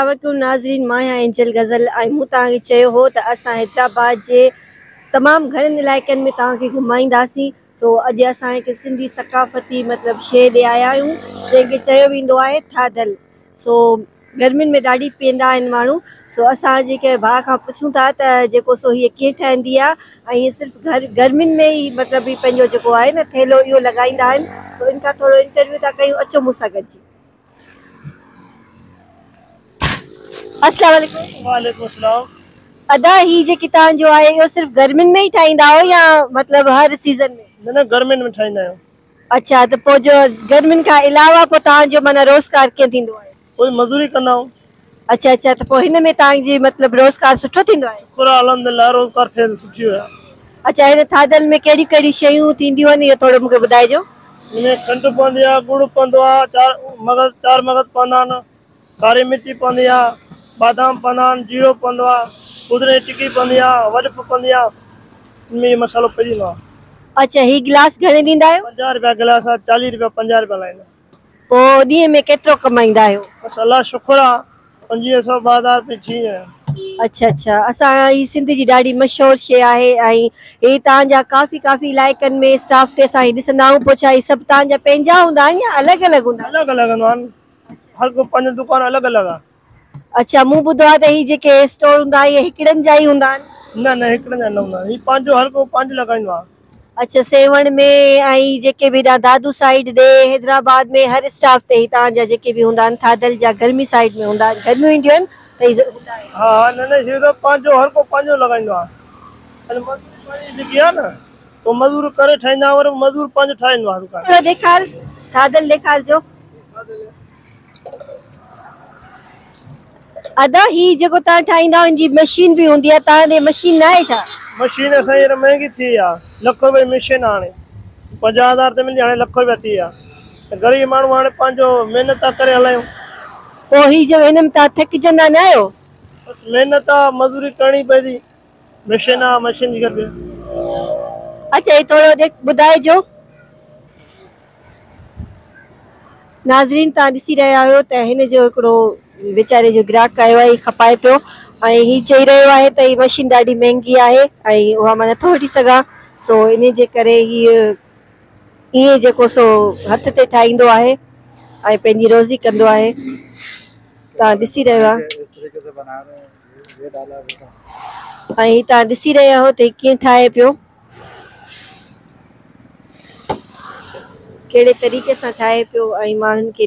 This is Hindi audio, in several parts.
वालेकुम नाज़रीन माँ एंजल गज़ल ऐं मूं तव्हांखे चयो हो हैदराबाद जे तमामु घणनि इलाइक़नि में तव्हांखे घुमाईंदासीं। सो, अॼु असां सिंधी सकाफ़ती मतिलबु शइ ॾे आया आहियूं, जंहिंखे चयो थाधल। सो, गर्मियुनि में ॾाढी पीअंदा माण्हू। सो, असां जेके भाउ खां था त सो हीअ कीअं ठहंदी आहे, ऐं घर, गर्मियुनि में ई मतिलबु ही पंहिंजो जेको आहे न, थेलो सो इन खां इंटरव्यू था कयूं, अचो मूंसां गॾिजी अस्सलाम वालेकुम अदा ही जे जेकी तव्हांजो आहे इहो सिर्फ़ु गर्मियुनि में ई ठाहींदा आहियो या मतिलबु हर सीज़न में? न न गर्मियुनि में ठाहींदा आहियूं अच्छा त पोइ जो गर्मियुनि खां अलावा पोइ तव्हांजो माना रोज़गार कीअं थींदो आहे कोई मज़दूरी कंदा आहियूं अच्छा अच्छा त पोइ हिन में तव्हांजी मतिलबु रोज़गार सुठो थींदो आहे शुक्र आहे अल्हम्दुलिल्लाह रोज़गार थिए सुठी हुया। अच्छा हिन थाधल में कहिड़ी कहिड़ी शयूं थींदियूं आहिनि इहो थोरो मूंखे ॿुधाइजो। हिनमें खंडु पवंदी आहे गुड़ पवंदो आहे चार मगज़ चार मगज़ पवंदा आहिनि कारी मिर्ची पवंदी आहे बादाम पवंदा ज़ीरो पवंदो आहे पुदिने टिकी पवंदी आहे वॾफ पवंदी आहे हिनमें मसालो पइजी वेंदो आहे अच्छा ही गिलास घणे ॾींदा आहियो? पंजाह रुपया गिलास आहे चालीह रुपया पंजाह रुपया लाईंदा पोइ ॾींहं में केतिरो कमाईंदा आहियो? बसि अलाह शुक्र आहे पंजवीह सौ ॿ हज़ार रुपये थी विया। अच्छा अच्छा असां ही सिंध जी ॾाढी मशहूरु शइ आहे ऐं ही तव्हांजा काफ़ी काफ़ी इलाइक़नि में स्टाफ ते असां ही ॾिसंदा आहियूं पोइ छा ही सभु तव्हांजा पंहिंजा हूंदा आहिनि या अलॻि अलॻि हूंदा? अलॻि अलॻि आहिनि। हर को पंहिंजो दुकानु अलॻि अलॻि आहे। अच्छा मूं ॿुधो आहे त ही जेके स्टोर हूंदा इहे हिकिड़नि जा ई हूंदा आहिनि? न न हिकिड़े जा न हूंदा आहिनि। हीउ पंहिंजो हर को पंहिंजो लॻाईंदो आहे। अच्छा सेवण में ऐं जेके बि दा- दादू साइड ॾे हैदराबाद में हर स्टाफ ते ही तव्हांजा जेके बि हूंदा आहिनि थाधल जा गर्मी साइड में हूंदा आहिनि गर्मियूं ईंदियूं आहिनि त ही हूंदा हा हा न न हीउ त पंहिंजो हर को पंहिंजो लॻाईंदो आहे। जेकी आहे न पोइ मज़दूर करे ठाहींदा वरी मज़दूर पंहिंजो ठाहींदो आहे थोरो ॾेखार थाधल ॾेखारिजो। अदा ही जेको तव्हां ठाहींदा आहियो मशीन बि हूंदी आहे तव्हां ॾे मशीन न आहे छा? मशीन असांजी हींअर महांगी थी आहे लख रुपए मशीन हाणे। पंजाह हज़ार ते मिली हाणे लख रुपया थी आहे ग़रीब माण्हू हाणे पंहिंजो महिनत था करे हलायूं। पोइ ही जो हिन में तव्हां थकिजंदा न आहियो? बसि महिनत आहे मज़दूरी करणी पए थी। मशीन आहे मशीन जी करे अच्छा ही थोरो ॿुधाइजो। नाज़रीन तव्हां ॾिसी रहिया आहियो त हिन जो हिकिड़ो वीचारे जो ग्राहक आयो आहे, ही खपाए पियो. ऐं ही चई रहियो आहे त ही मशीन ॾाढी महांगी आहे ऐं उहा सो इन जे करे सो हथ ते ठाहींदो रोज़ी कंदो आहे. तव्हां ॾिसी रहियो आहे. हो त ही कीअं ठाहे पियो? तरीक़े सां ठाहे पियो ऐं माण्हुनि खे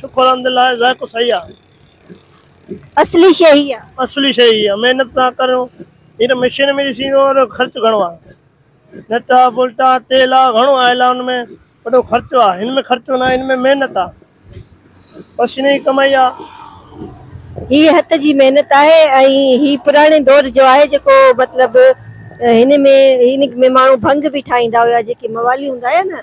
शुक्र अलहमदिल्ला ज़ाइको सही असली शइ ही। असली शइ ई आहे महिनत था करियो मशीन में ॾिसी और ख़र्चु घणो आहे नटा बुल्टा तेल आहे घणो आयल आहे हुन में वॾो ख़र्चो आहे हिन में ख़र्चो न आहे हिन में महिनत आहे पसीने जी कमाई आहे ही हथ जी महिनत आहे ऐं ही पुराणे दौर जो आहे जेको मतिलबु हिन में हिन में माण्हू भंग बि ठाहींदा हुया जेके मवाली हूंदा हुया न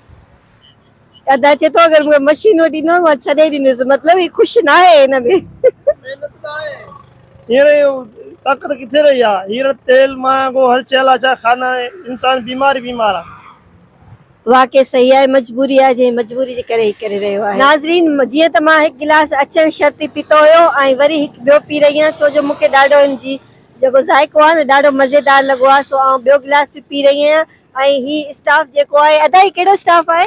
महिनत आहे अदा चए थो अगरि मूंखे मशीन वठी ॾिनो माँ छॾे ॾींदुसि मतिलबु ही ख़ुशि न आहे हिन में हींअर इहो ताक़त किथे रही आहे हींअर तेल महांगो हर शइ लाइ खाना आहे इंसान बीमार बीमार आहे वाक़ई सही आहे मजबूरी आहे जंहिं मजबूरी जे करे ही करे रहियो आहे नाज़रीन जीअं त माँ हिकु गिलास अचणु शर्ती पीतो हुयो ऐं वरी हिकु ॿियो पी रही आहियाँ छो जो मूंखे ॾाढो हिन जी जेको ज़ाइको आहे न ॾाढो मज़ेदार लॻो आहे सो आउं ॿियो गिलास बि पी रही आहियाँ ऐं ही स्टाफ जेको आहे अदा ही कहिड़ो स्टाफ आहे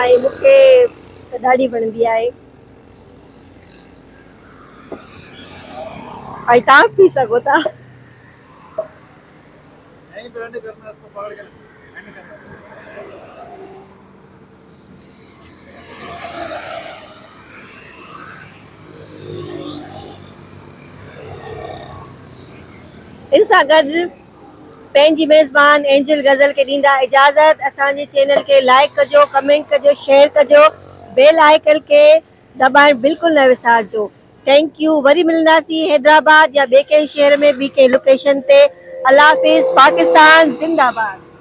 ऐं मूंखे त ॾाढी वणंदी आहे। ऐं तव्हां पी सघो था। इन सां गॾु पंहिंजी मेज़बान एंजल गज़ल खे ॾींदा, इजाज़त। असांजे चैनल खे लाइक कजो कमेंट कजो शेयर कजो। बेल आइकन खे दॿाइण बिल्कुलु न विसारजो। थैंक यू वरी मिलंदासीं हैदराबाद या ॿिए कंहिं शहर में, ॿी कंहिं लोकेशन ते। अलाह पाकिस्तान, ज़िंदाबाद।